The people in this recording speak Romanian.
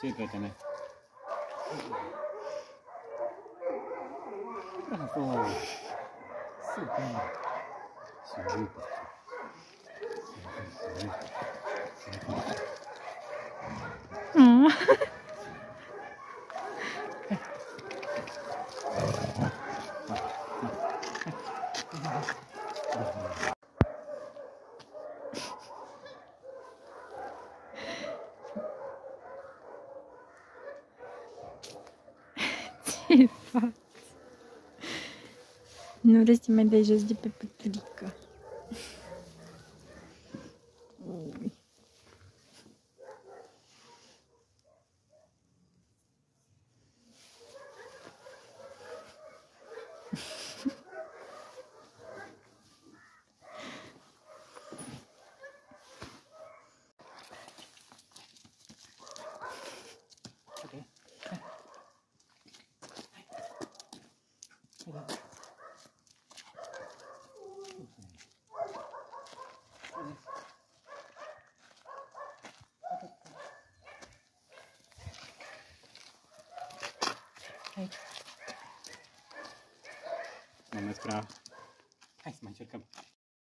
ついといてね。あ、そう。そうか。すごいか。すごいか。すごいか。うん。Ce faci? Nu vrei să mai dai jos de pe păturică. Hai. Nu mai prea. Hai să mai încercăm.